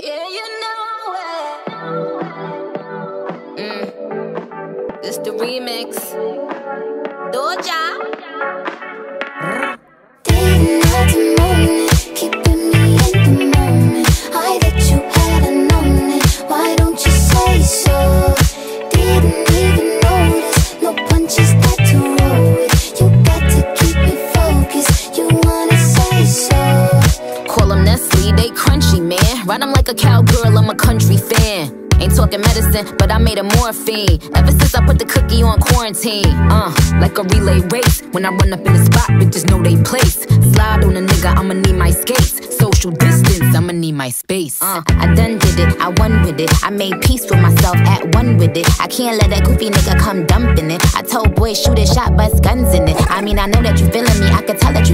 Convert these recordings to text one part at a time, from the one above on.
Yeah, you know it. Mm. This the remix. Doja. Ride 'em like a cowgirl, I'm a country fan. Ain't talking medicine, but I made a morphine. Ever since I put the cookie on quarantine. Uh, like a relay race. When I run up in the spot, bitches know they place. Slide on a nigga, I'ma need my skates. Social distance, I'ma need my space. Uh, I done did it, I won with it. I made peace with myself, at one with it. I can't let that goofy nigga come dumping it. I told boys, shoot a shot, bust guns in it. I mean, I know that you feeling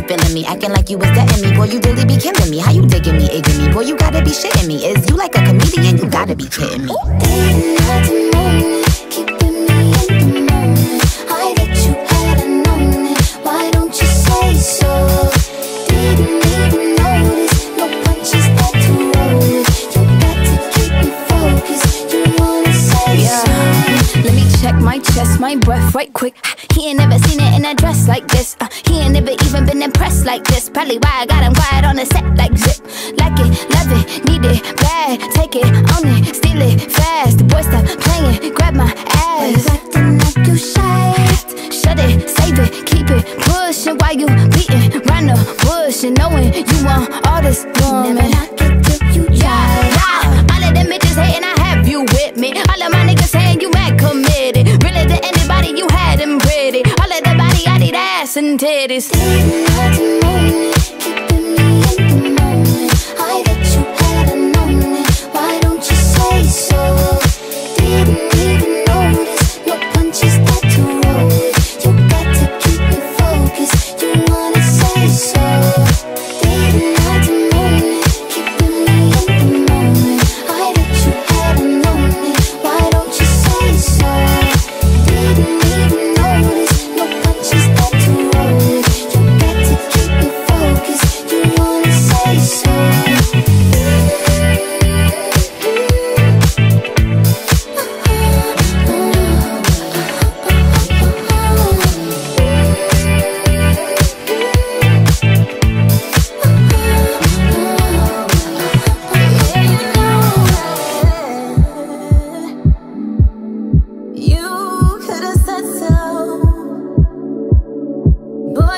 feeling me. Acting like you was getting me, boy, you really be killing me. How you digging me, egging me? Boy, you gotta be shitting me. Is you like a comedian? You gotta be kidding me. Didn't have the moment, keeping me in the moment. I that you hadn't known. Why don't you say so? Didn't even notice, no punches that to roll with. You got to keep me focused. You wanna say so? Let me check my chest, my breath right quick. He ain't never seen it in a dress like this. Like this. Probably why I got him quiet on the set like zip. Like it, love it, need it, bad. Take it, own it, steal it, fast. The boy stop playing, grab my Why you ass. acting like you shy? Shut it, save it, keep it pushing while you beating round the bush and knowing you want all this woman. Never knock it till you Yeah, yeah. All of them bitches hating, I have you with me. All of my niggas saying you mad committed. Really to anybody, you had them pretty. All of the body, I need ass and titties.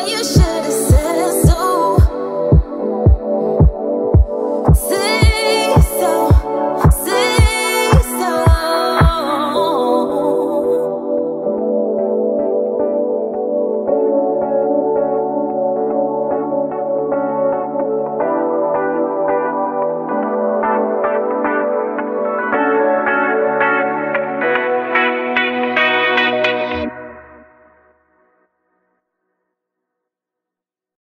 you should